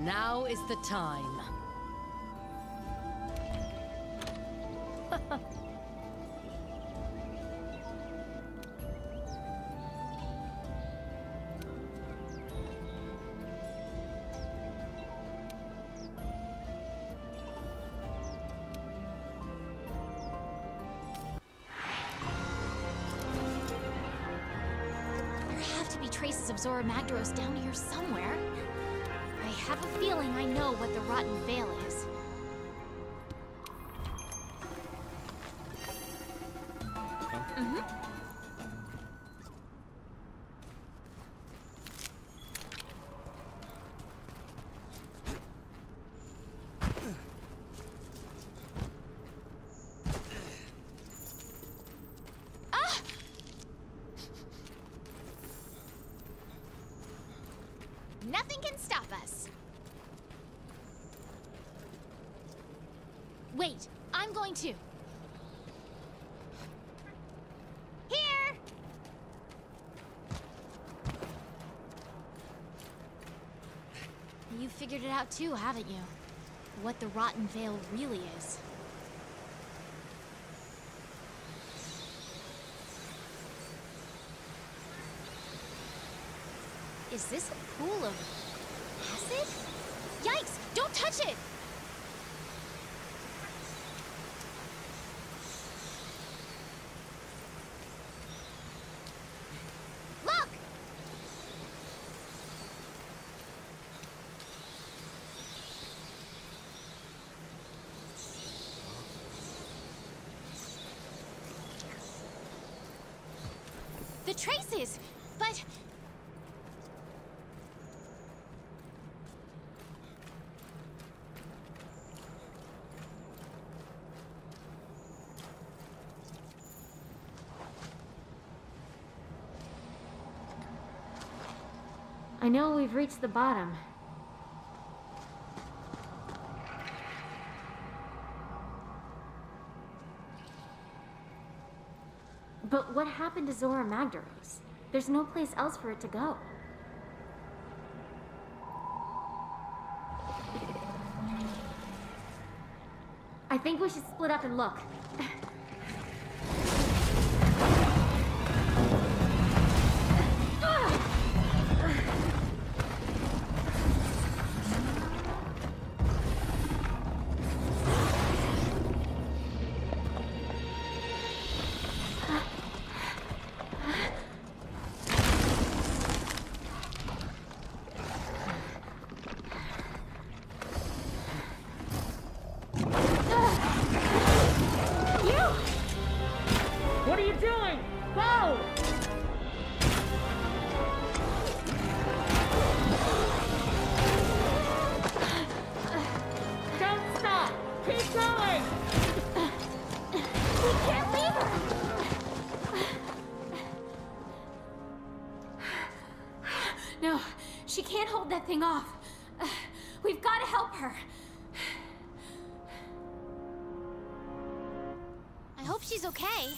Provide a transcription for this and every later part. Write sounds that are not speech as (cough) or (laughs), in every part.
Now is the time. There have to be traces of Zorah Magdaros down here somewhere. I have a feeling I know what the Rotten Vale is. Mm-hmm. Ah! (laughs) Nothing can stop us. Wait, I'm going to. Here! You figured it out too, haven't you? What the Rotten Vale really is. Is this a pool of acid? Yikes! Don't touch it! Look! The traces! But I know we've reached the bottom. But what happened to Zorah Magdaros? There's no place else for it to go. I think we should split up and look. (laughs) off. Uh, We've got to help her. I hope she's okay.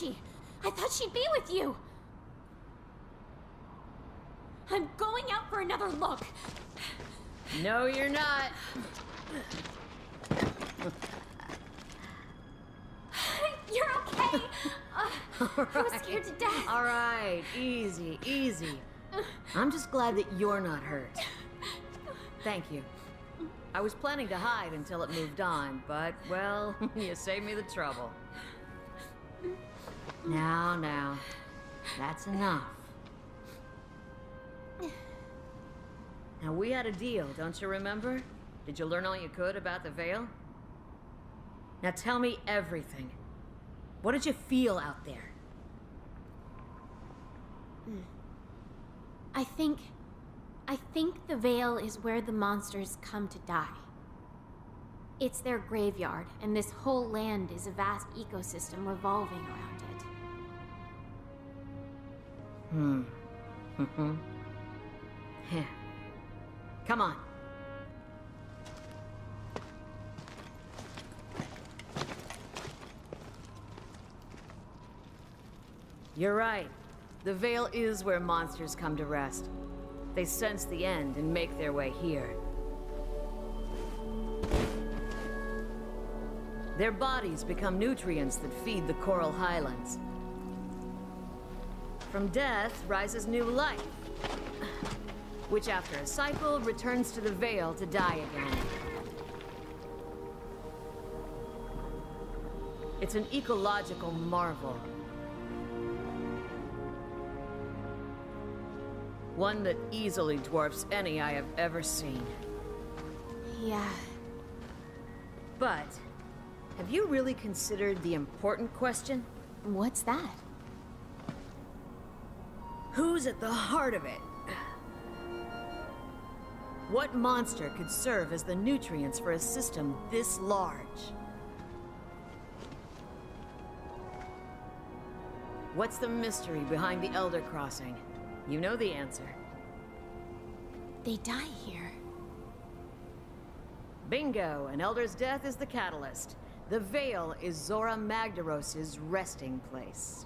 She? I thought she'd be with you. I'm going out for another look. No, you're not. You're okay. (laughs) Uh, I was scared to death. All right, easy, easy. I'm just glad that you're not hurt. Thank you. I was planning to hide until it moved on, but, well, (laughs) you saved me the trouble. Now, now. That's enough. Now, we had a deal, don't you remember? Did you learn all you could about the Vale? Now tell me everything. What did you feel out there? I think. I think the Vale is where the monsters come to die. It's their graveyard, and this whole land is a vast ecosystem revolving around it. Hmm. Mm-hmm. Heh. Come on. You're right. The Vale is where monsters come to rest. They sense the end and make their way here. Their bodies become nutrients that feed the coral highlands. From death rises new life, which after a cycle returns to the Vale to die again. It's an ecological marvel. One that easily dwarfs any I have ever seen. Yeah. But, have you really considered the important question? What's that? Who's at the heart of it? What monster could serve as the nutrients for a system this large? What's the mystery behind the Elder Crossing? You know the answer. They die here. Bingo! An Elder's death is the catalyst. The Vale is Zorah Magdaros' resting place.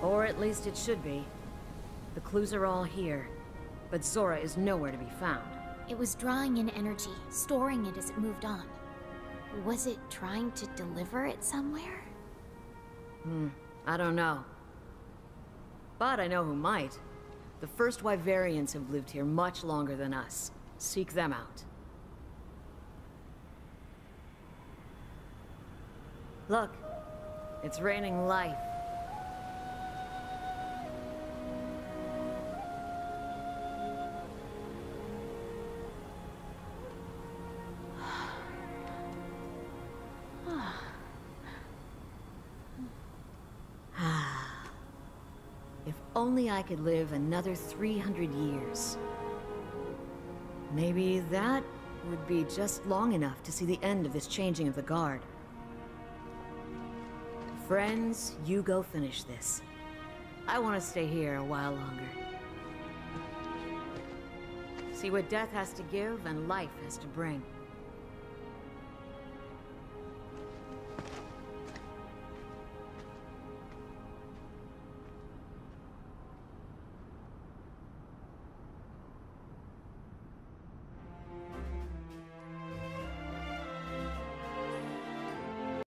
Or at least it should be. The clues are all here, but Zorah is nowhere to be found. It was drawing in energy, storing it as it moved on. Was it trying to deliver it somewhere? Hmm, I don't know. But I know who might. The first Wyverians have lived here much longer than us. Seek them out. Look, it's raining life. Only I could live another 300 years. Maybe that would be just long enough to see the end of this changing of the guard. Friends, you go finish this. I want to stay here a while longer. See what death has to give and life has to bring.